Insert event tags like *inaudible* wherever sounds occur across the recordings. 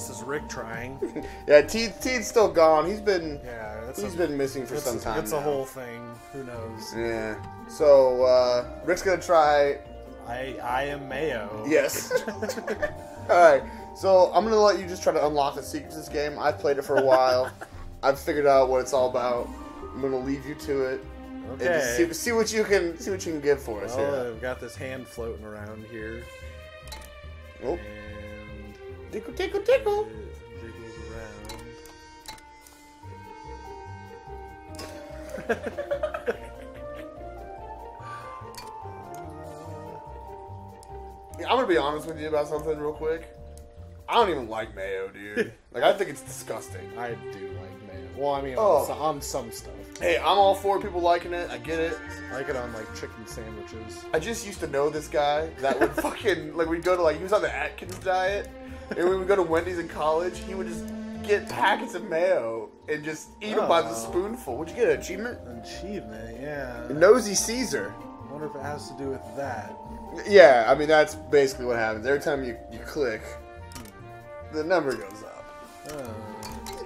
This is Rick trying. *laughs* Yeah, Teed, Teed's still gone. He's been Yeah, that's he's a, been missing for some time. It's a whole thing. Who knows? Yeah. So uh, Rick's gonna try. I I am Mayo. Yes. *laughs* *laughs* All right. So I'm gonna let you just try to unlock the secrets of this game. I've played it for a while. I've figured out what it's all about. I'm gonna leave you to it. And Okay. see, see what you can see what you can give for us Well, here. I've got this hand floating around here, Oh, and tickle, tickle, tickle. *laughs* I'm gonna be honest with you about something real quick. I don't even like mayo, dude. *laughs* like I think it's disgusting. I do like mayo. Well, I mean, Oh. on, some, on some stuff. Hey, I'm all for people liking it. I get it. I like it on like chicken sandwiches. I just used to know this guy that would *laughs* fucking like we'd go to like he was on the Atkins diet, and we would go to Wendy's in college. He would just get packets of mayo and just eat them by the Oh. spoonful. Would you get an achievement? Achievement, yeah. Nosy Caesar. I wonder if it has to do with that. Yeah, I mean that's basically what happens. Every time you, you click, the number goes up. So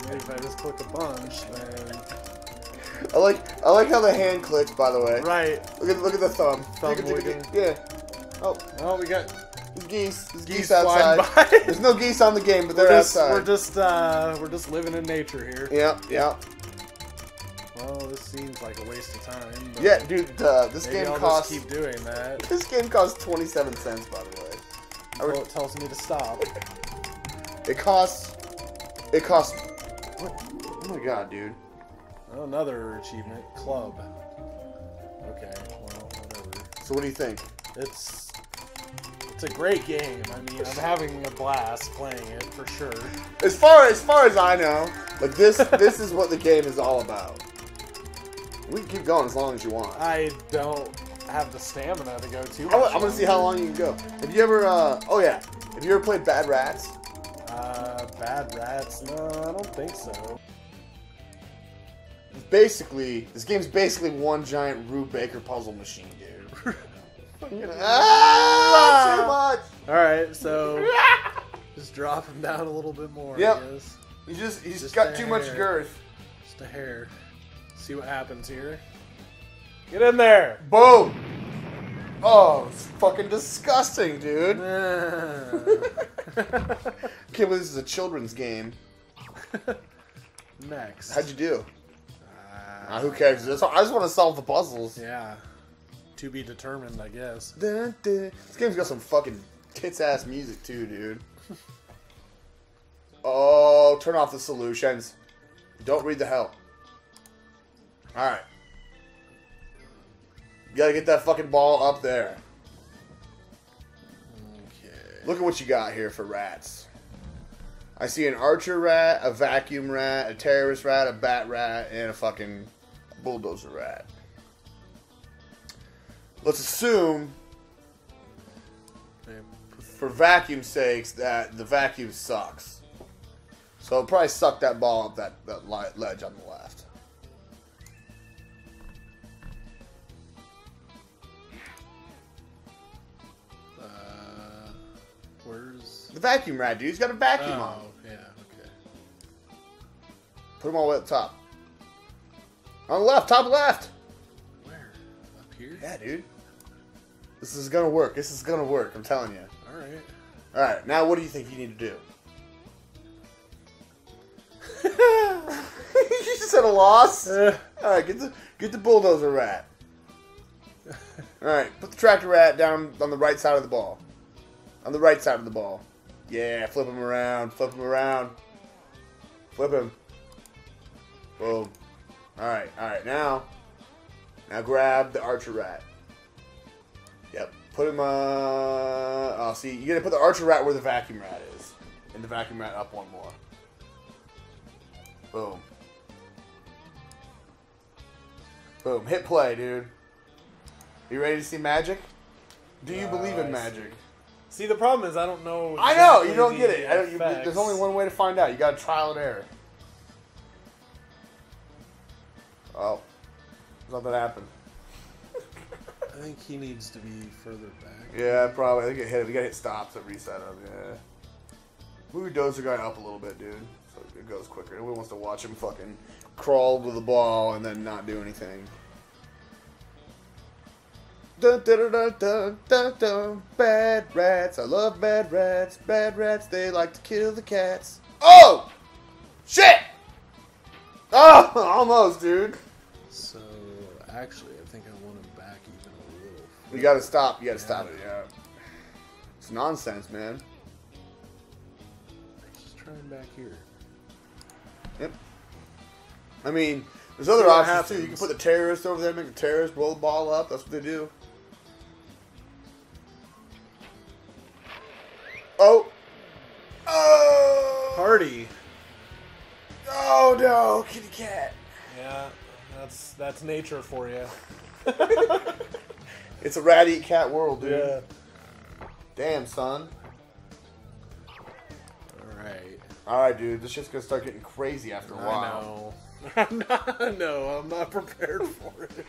maybe if I just click a bunch, then I like I like how the hand clicks. By the way, right. look at look at the thumb. Thumb wiggling. Yeah. Oh, Well, we got geese. There's geese, geese outside. *laughs* There's no geese on the game, but they're we're just, outside. we're just uh, we're just living in nature here. Yep, yep. Well, this seems like a waste of time. But Yeah, dude. Uh, this game I'll costs. just keep doing that. This game costs 27 cents, by the way. Would- Well, it tells me to stop. *laughs* It costs. It costs. What? Oh my god, dude. Another achievement, club. Okay, well, whatever. So what do you think? It's it's a great game. I mean, I'm having a blast playing it for sure. As far as far as I know, like this *laughs* this is what the game is all about. We can keep going as long as you want. I don't have the stamina to go too I, am gonna see how long you can go. Have you ever? Uh, oh yeah. Have you ever played Bad Rats? Uh, bad rats? No, I don't think so. Basically this game's basically one giant Rube Baker puzzle machine, dude. *laughs* ah, too much. All right, so *laughs* just drop him down a little bit more. Yep. I guess. He just he's Just got too much girth. Just a hair. See what happens here. Get in there. Boom. Oh, it's fucking disgusting, dude. *laughs* Can't believe this is a children's game. Next. How'd you do? Who cares? I just, I just want to solve the puzzles. yeah. To be determined, I guess. Dun, dun. This game's got some fucking tits ass music too, dude. *laughs* Oh, turn off the solutions. Don't read the help. Alright. You gotta get that fucking ball up there. Okay. Look at what you got here for rats. I see an archer rat, a vacuum rat, a terrorist rat, a bat rat, and a fucking bulldozer rat. Let's assume, for vacuum sakes, that the vacuum sucks. So probably suck that ball up that, that ledge on the left. The vacuum rat, dude. He's got a vacuum on. Oh, yeah. Okay. Put him all the way up top. On the left, top left. Where? Up here? Yeah, dude. This is gonna work. This is gonna work. I'm telling you. All right. All right, now what do you think you need to do? *laughs* you just had a loss. *laughs* Uh, All right, get the get the bulldozer rat. *laughs* All right, put the tractor rat down on the right side of the ball. On the right side of the ball. Yeah, flip him around. Flip him around. Flip him. Boom. All right, all right. Now, now grab the archer rat. Yep. Put him. Uh. Oh, see, you gotta put the archer rat where the vacuum rat is, and the vacuum rat up one more. Boom. Boom. Hit play, dude. You ready to see magic? Do you Uh, believe in I magic? see, the problem is I don't know. I know you don't get it. I don't, you, there's only one way to find out. You got to trial and error. Oh, nothing happened. I think he needs to be further back. Yeah, probably. I think it hit. We got to hit stops at reset him. Yeah. Move your dozer guy up a little bit, dude. So it goes quicker. Nobody wants to watch him fucking crawl to the ball and then not do anything. Dun, dun, dun, dun, dun, dun. Bad rats. I love bad rats. Bad rats, they like to kill the cats. Oh! Shit! Oh, *laughs* almost, dude. So, actually, I think I want him back even a little. You gotta stop. You gotta stop it, yeah. It's nonsense, man. Let's Just try him back here. Yep. I mean, there's other options too. You can put the terrorist over there, make the terrorist roll the ball up. That's what they do. Oh. Oh. Party. Oh no, kitty cat. Yeah, that's that's nature for you. *laughs* It's a rat eat cat world, dude. Yeah. Damn, son. All right. All right, dude. This shit's gonna start getting crazy after a while. I'm not. No, I'm not prepared for it. *laughs*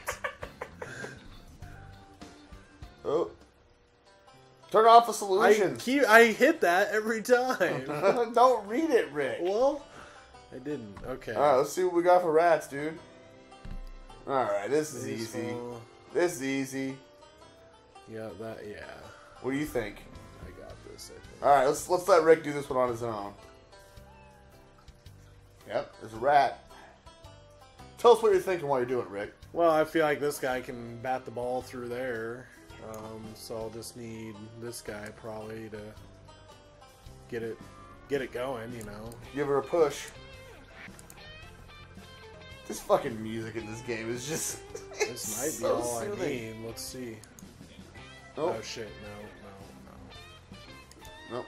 Oh. Turn off the I keep. I hit that every time. *laughs* Don't read it, Rick. well, I didn't. Okay. All right, let's see what we got for rats, dude. All right, this is easy. This is easy. Yeah, that. Yeah, What do you think? I got this. I think. All right, let's let's let Rick do this one on his own. Yep, there's a rat. Tell us what you're thinking while you're doing it, Rick. Well, I feel like this guy can bat the ball through there. Um, so I'll just need this guy probably to get it get it going. You know. Give her a push. This fucking music in this game is just. *laughs* This might be so all I need. Let's see. Nope. Oh shit! No, no, no, Nope.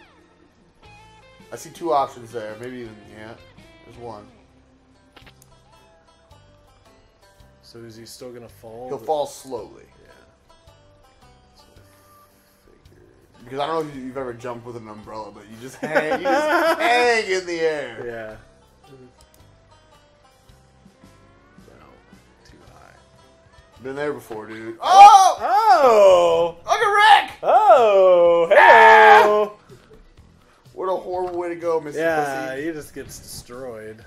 I see two options there. Maybe even yeah. There's one. So is he still gonna fall? He'll fall slowly Yeah. So I figured. because I don't know if you've ever jumped with an umbrella, but you just hang, you just *laughs* hang in the air. Yeah. No, too high. Been there before, dude. Oh! Oh! Look at Rick! Oh! hello! What a horrible way to go, Mr. Yeah, Pussy. he just gets destroyed.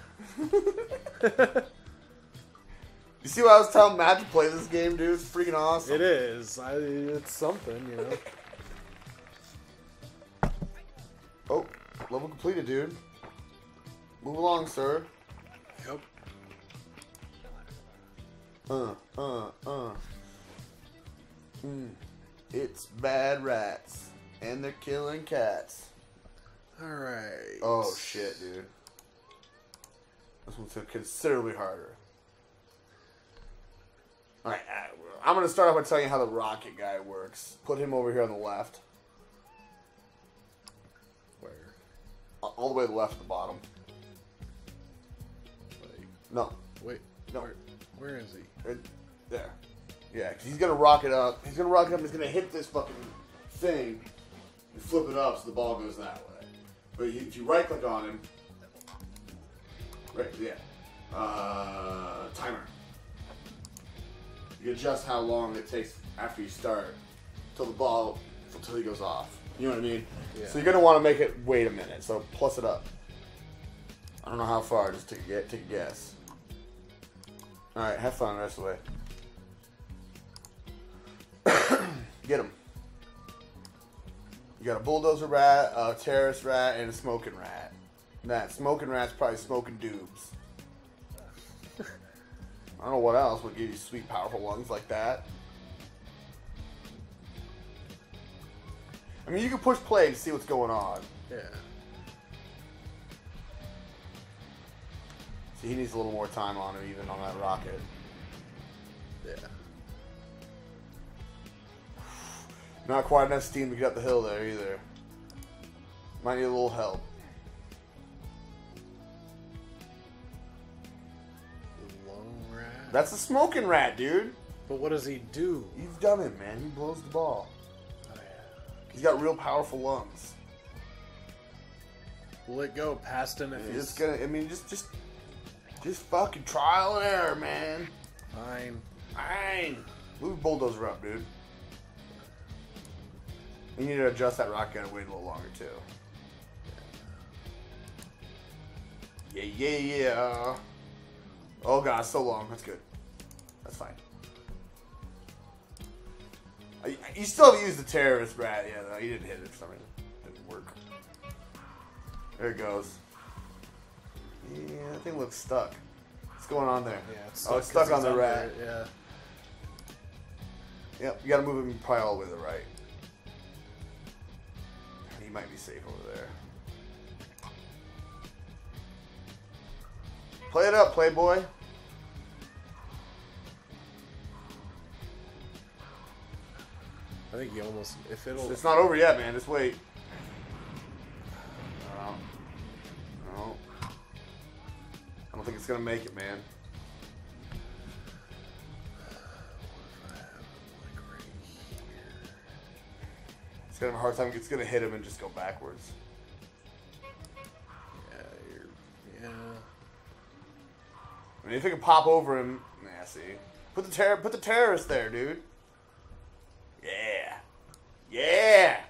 *laughs* *laughs* You see what I was telling Matt to play this game, dude? It's freaking awesome. It is. I, it's something, you know. Oh, level completed, dude. Move along, sir. Yep. Uh, uh, uh. Mm. It's bad rats, and they're killing cats. All right. Oh shit, dude. This one's considerably harder. Alright, uh, I'm gonna start off by telling you how the rocket guy works. Put him over here on the left. Where? All the way to the left at the bottom. Like, No, wait. No. Where, where is he? right there. Yeah, he's gonna rocket up. He's gonna rocket up. He's gonna hit this fucking thing and flip it up so the ball goes that way. But you, if you right click on him, right, yeah, uh, timer. You adjust how long it takes after you start till the ball until he goes off. You know what I mean? Yeah. So you're gonna want to make it wait a minute. So plus it up. I don't know how far. Just take a guess. Take a guess. All right, have fun the rest of the way. *coughs* Get him. You got a bulldozer rat, a terrorist rat, and a smoking rat. That smoking rat's probably smoking dubs. I don't know what else would give you sweet, powerful lungs like that. I mean, you can push play to see what's going on. Yeah. See, he needs a little more time on him, even on that rocket. Yeah. Not quite enough steam to get up the hill there either. Might need a little help. That's a smoking rat, dude. But what does he do? You've done it, man. He blows the ball. Oh, yeah. He's got real powerful lungs. Will it go past him if he's It's gonna. I mean, just, just, just fucking trial and error, man. fine? Fine. Move bulldozer up, dude. You need to adjust that rocket and wait a little longer too. Yeah, yeah, yeah. Oh god, so long. That's good. That's fine. Uh, I- You still have used the terrorist rat. Yeah, no, you didn't hit it for some reason. Didn't work. There it goes. Yeah, that thing looks stuck. What's going on there? Yeah, it's oh, it's stuck on the rat. it, Yeah. Yep, you gotta move him probably all the way to the right. He might be safe over there. Play it up, Playboy. I think you almost if it'll. It's not over yet, man. Just wait. No. No. I don't think it's gonna make it, man. like right here. It's gonna have a hard time. It's gonna hit him and just go backwards. Mean, if it can pop over him, nah, see. Put the terror, put the terrorist there, dude. Yeah, yeah.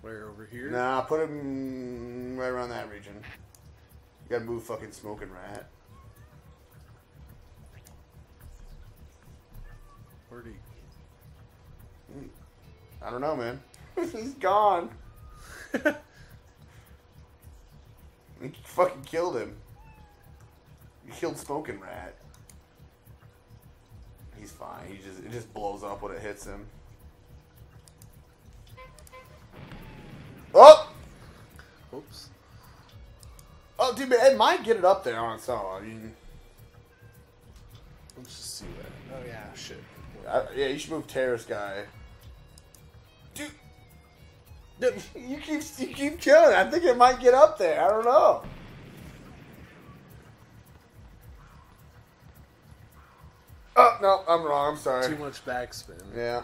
Where over here? Nah, put him right around that region. You gotta move fucking smoking rat. Where'd he? Hmm. I don't know, man. *laughs* He's gone. *laughs* You fucking killed him. You killed smoking rat. He's fine. He just it just blows up when it hits him. Oh! Oops. Oh, dude, man, it might get it up there on its own. I mean, Let's just see that. Oh yeah, shit. I, yeah, you should move terrorist guy. Dude, Dude, *laughs* you keep you keep killing. I think it might get up there. I don't know. No, I'm wrong. I'm sorry. Too much backspin. Yeah,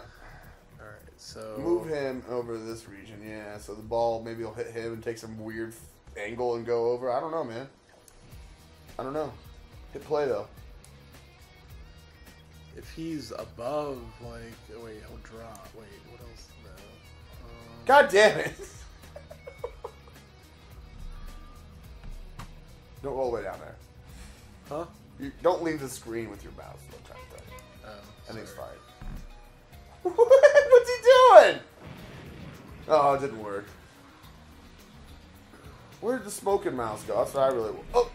All right, so move him over this region. Yeah, so the ball maybe will hit him and take some weird angle and go over. I don't know, man. I don't know. Hit play though. If he's above, like, oh, wait, he'll drop. Wait, what else? No. Um, God damn it! *laughs* don't roll the way down there. Huh? You don't leave the screen with your mouse. I think it's fine. *laughs* What's he doing? Oh, it didn't work. Where did the smoking mouse go? That's what I really want. Oh,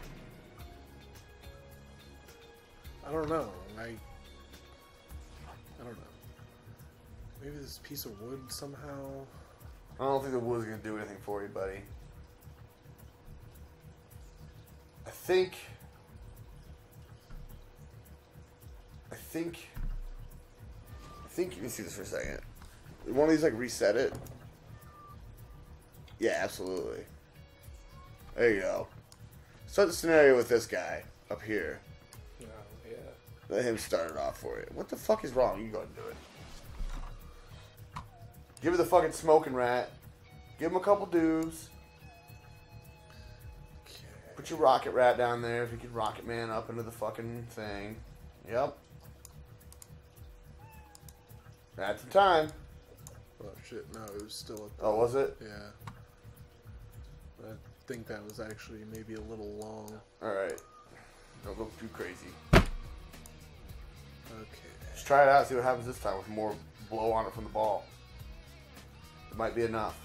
I don't know. I. I don't know. Maybe this piece of wood somehow. I don't think the wood's gonna do anything for you, buddy. I think. I think. I think you can see this for a second. One of these like reset it. Yeah, absolutely. There you go. Start the scenario with this guy up here. No, yeah. Let him start it off for you. What the fuck is wrong? You go ahead and do it. Give her the fucking smoking rat. Give him a couple dudes. Okay. Put your rocket rat down there if you can rocket man up into the fucking thing. Yep. That's the time. Oh shit! No, it was still. At the, Oh, was it? Yeah. I think that was actually maybe a little long. Alright. Don't go too crazy. Okay. Let's try it out, see what happens this time with more blow on it from the ball. It might be enough.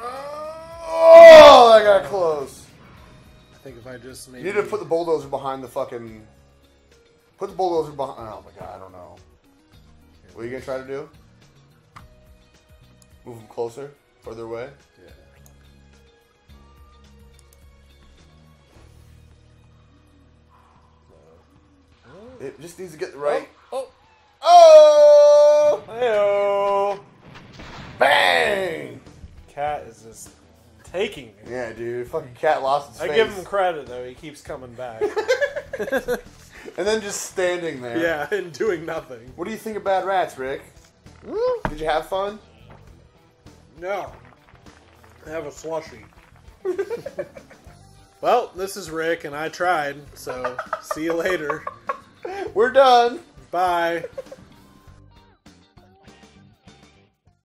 Oh, I got close. Think if I just maybe. You need to put the bulldozer behind the fucking. Put the bulldozer behind. Oh my god, I don't know. What are you gonna try to do? Move them closer, further away. Yeah. No. It just needs to get the right. Oh. Oh! oh! Heyo. Bang! Cat is just taking. Yeah, dude. Fucking cat lost its I face. give him credit though. He keeps coming back. *laughs* and then just standing there. yeah, *laughs* and doing nothing. What do you think of Bad Rats, Rick? Hmm? Did you have fun? No. I have a slushy. *laughs* well, this is Rick, and I tried. So, see you later. We're done. Bye.